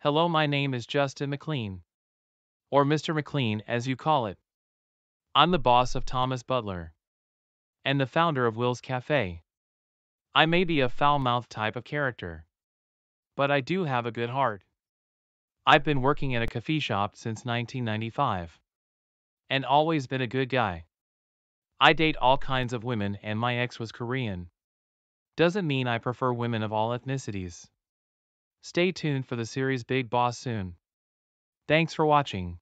Hello, my name is Justin McLean. Or Mr. McLean, as you call it. I'm the boss of Thomas Butler. And the founder of Will's Cafe. I may be a foul mouthed type of character. But I do have a good heart. I've been working in a coffee shop since 1995. And always been a good guy. I date all kinds of women and my ex was Korean. Doesn't mean I prefer women of all ethnicities. Stay tuned for the series Big Boss soon. Thanks for watching.